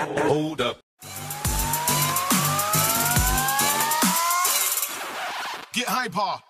Hold up. Get hyper.